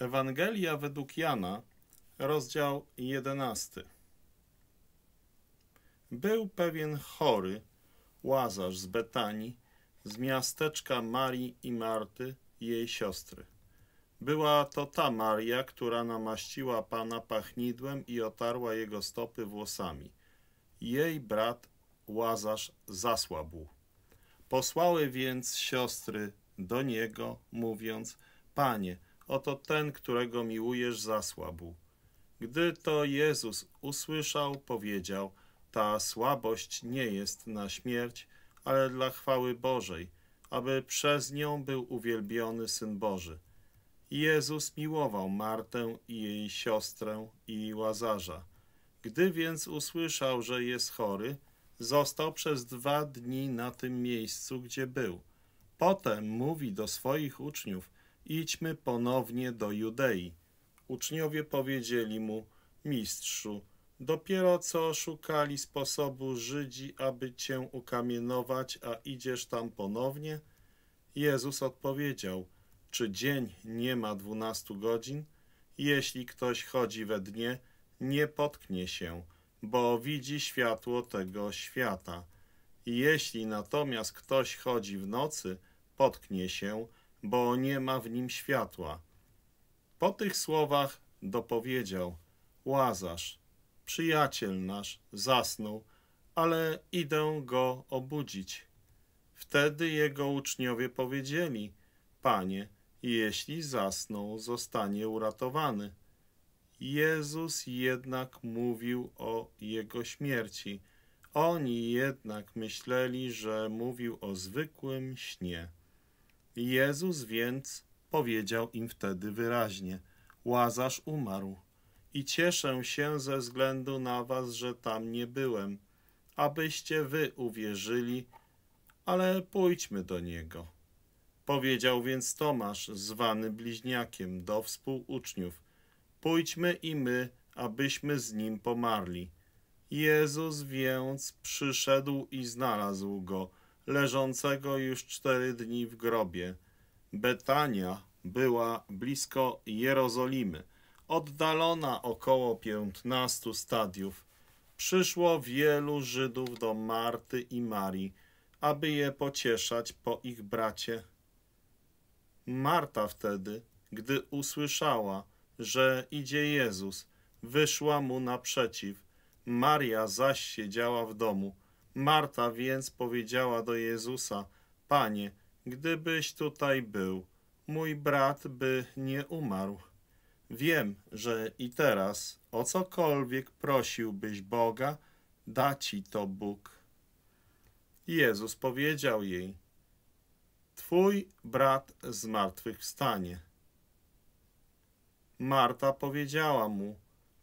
Ewangelia według Jana, rozdział 11. Był pewien chory, łazarz z Betanii, z miasteczka Marii i Marty, jej siostry. Była to ta Maria, która namaściła Pana pachnidłem i otarła jego stopy włosami. Jej brat Łazarz zasłabł. Posłały więc siostry do niego, mówiąc: Panie, oto ten, którego miłujesz, zasłabł. Gdy to Jezus usłyszał, powiedział: Ta słabość nie jest na śmierć, ale dla chwały Bożej, aby przez nią był uwielbiony Syn Boży. Jezus miłował Martę i jej siostrę i Łazarza. Gdy więc usłyszał, że jest chory, został przez dwa dni na tym miejscu, gdzie był. Potem mówi do swoich uczniów: Idźmy ponownie do Judei. Uczniowie powiedzieli mu: Mistrzu, dopiero co szukali sposobu Żydzi, aby cię ukamienować, a idziesz tam ponownie? Jezus odpowiedział: Czy dzień nie ma dwunastu godzin? Jeśli ktoś chodzi we dnie, nie potknie się, bo widzi światło tego świata. Jeśli natomiast ktoś chodzi w nocy, potknie się, bo nie ma w nim światła. Po tych słowach dopowiedział: Łazarz, przyjaciel nasz, zasnął, ale idę go obudzić. Wtedy jego uczniowie powiedzieli: Panie, jeśli zasnął, zostanie uratowany. Jezus jednak mówił o jego śmierci. Oni jednak myśleli, że mówił o zwykłym śnie. Jezus więc powiedział im wtedy wyraźnie: Łazarz umarł i cieszę się ze względu na was, że tam nie byłem, abyście wy uwierzyli, ale pójdźmy do niego. Powiedział więc Tomasz, zwany bliźniakiem, do współuczniów: Pójdźmy i my, abyśmy z nim pomarli. Jezus więc przyszedł i znalazł go, leżącego już cztery dni w grobie. Betania była blisko Jerozolimy, oddalona około piętnastu stadiów. Przyszło wielu Żydów do Marty i Marii, aby je pocieszać po ich bracie. Marta wtedy, gdy usłyszała, że idzie Jezus, wyszła mu naprzeciw. Maria zaś siedziała w domu. Marta więc powiedziała do Jezusa: Panie, gdybyś tutaj był, mój brat by nie umarł. Wiem, że i teraz o cokolwiek prosiłbyś Boga, da ci to Bóg. Jezus powiedział jej: Twój brat zmartwychwstanie. Marta powiedziała mu: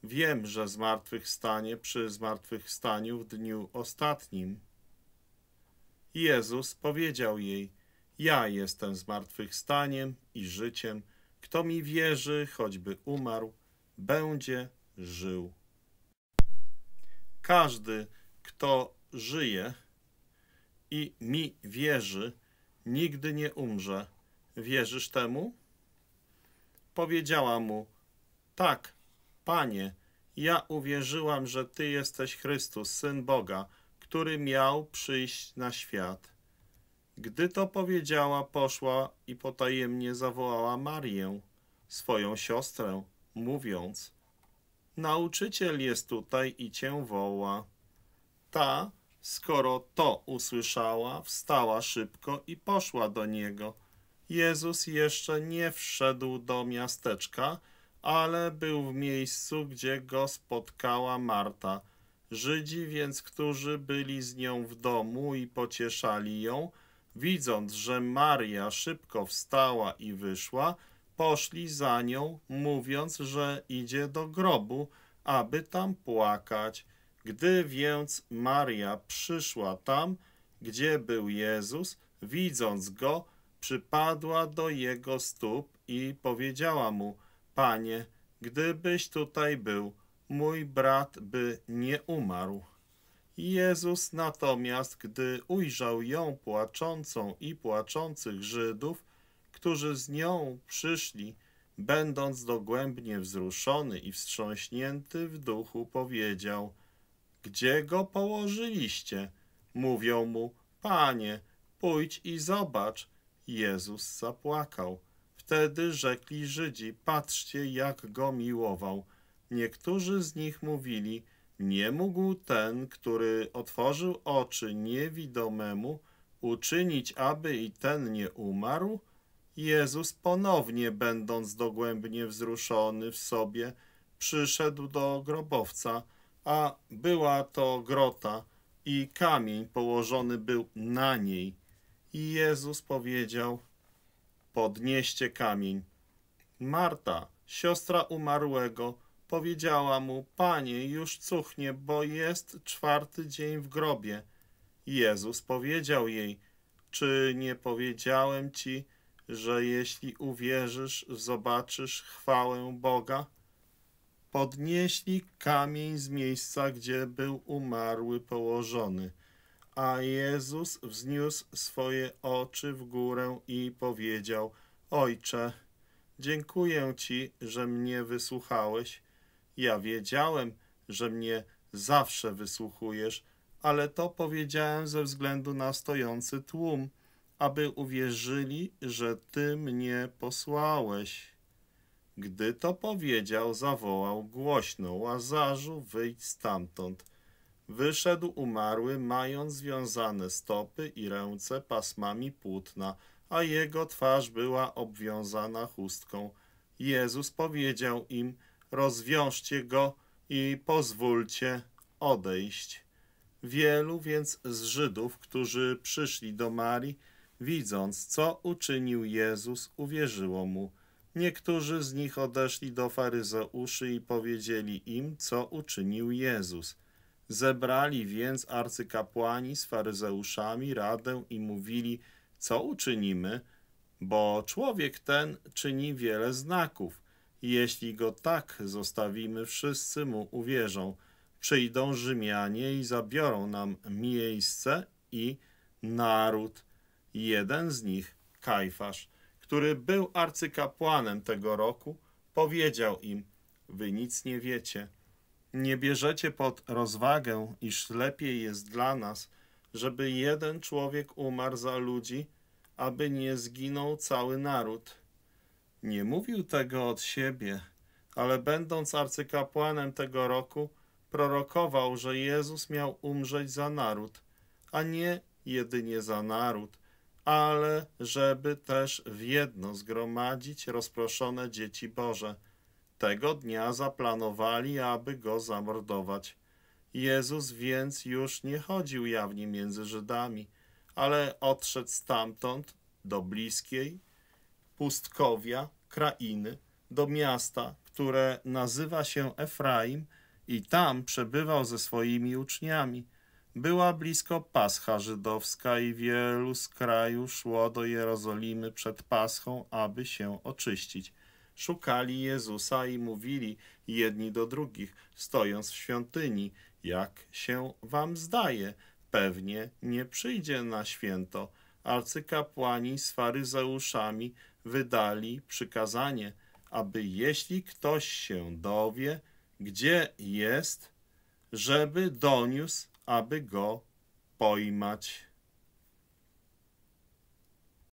Wiem, że zmartwychwstanie przy zmartwychwstaniu w dniu ostatnim. Jezus powiedział jej: Ja jestem zmartwychwstaniem i życiem. Kto mi wierzy, choćby umarł, będzie żył. Każdy, kto żyje i mi wierzy, nigdy nie umrze. Wierzysz temu? Powiedziała mu: Tak, panie, ja uwierzyłam, że ty jesteś Chrystus, syn Boga, który miał przyjść na świat. Gdy to powiedziała, poszła i potajemnie zawołała Marię, swoją siostrę, mówiąc: Nauczyciel jest tutaj i cię woła. Ta, skoro to usłyszała, wstała szybko i poszła do niego. Jezus jeszcze nie wszedł do miasteczka, ale był w miejscu, gdzie go spotkała Marta. Żydzi więc, którzy byli z nią w domu i pocieszali ją, widząc, że Maria szybko wstała i wyszła, poszli za nią, mówiąc, że idzie do grobu, aby tam płakać. Gdy więc Maria przyszła tam, gdzie był Jezus, widząc go, przypadła do jego stóp i powiedziała mu: Panie, gdybyś tutaj był, mój brat by nie umarł. Jezus natomiast, gdy ujrzał ją płaczącą i płaczących Żydów, którzy z nią przyszli, będąc dogłębnie wzruszony i wstrząśnięty w duchu, powiedział: Gdzie go położyliście? Mówią mu: Panie, pójdź i zobacz. Jezus zapłakał. Wtedy rzekli Żydzi: Patrzcie, jak go miłował. Niektórzy z nich mówili: Nie mógł ten, który otworzył oczy niewidomemu, uczynić, aby i ten nie umarł? Jezus ponownie, będąc dogłębnie wzruszony w sobie, przyszedł do grobowca, a była to grota i kamień położony był na niej. I Jezus powiedział: Podnieście kamień. Marta, siostra umarłego, powiedziała mu: Panie, już cuchnie, bo jest czwarty dzień w grobie. Jezus powiedział jej: Czy nie powiedziałem ci, że jeśli uwierzysz, zobaczysz chwałę Boga? Podnieśli kamień z miejsca, gdzie był umarły położony. A Jezus wzniósł swoje oczy w górę i powiedział: Ojcze, dziękuję Ci, że mnie wysłuchałeś. Ja wiedziałem, że mnie zawsze wysłuchujesz, ale to powiedziałem ze względu na stojący tłum, aby uwierzyli, że Ty mnie posłałeś. Gdy to powiedział, zawołał głośno: Łazarzu, wyjdź stamtąd. Wyszedł umarły, mając związane stopy i ręce pasmami płótna, a jego twarz była obwiązana chustką. Jezus powiedział im: Rozwiążcie go i pozwólcie odejść. Wielu więc z Żydów, którzy przyszli do Marii, widząc, co uczynił Jezus, uwierzyło mu. Niektórzy z nich odeszli do faryzeuszy i powiedzieli im, co uczynił Jezus. Zebrali więc arcykapłani z faryzeuszami radę i mówili, co uczynimy, bo człowiek ten czyni wiele znaków. Jeśli go tak zostawimy, wszyscy mu uwierzą. Przyjdą Rzymianie i zabiorą nam miejsce i naród. Jeden z nich, Kajfasz, który był arcykapłanem tego roku, powiedział im: Wy nic nie wiecie. Nie bierzecie pod rozwagę, iż lepiej jest dla nas, żeby jeden człowiek umarł za ludzi, aby nie zginął cały naród. Nie mówił tego od siebie, ale będąc arcykapłanem tego roku, prorokował, że Jezus miał umrzeć za naród, a nie jedynie za naród, ale żeby też w jedno zgromadzić rozproszone dzieci Boże. Tego dnia zaplanowali, aby go zamordować. Jezus więc już nie chodził jawnie między Żydami, ale odszedł stamtąd do bliskiej pustkowia, krainy, do miasta, które nazywa się Efraim i tam przebywał ze swoimi uczniami. Była blisko Pascha żydowska i wielu z kraju szło do Jerozolimy przed Paschą, aby się oczyścić. Szukali Jezusa i mówili jedni do drugich, stojąc w świątyni, jak się wam zdaje, pewnie nie przyjdzie na święto. Arcykapłani z faryzeuszami wydali przykazanie, aby jeśli ktoś się dowie, gdzie jest, żeby doniósł aby go pojmać.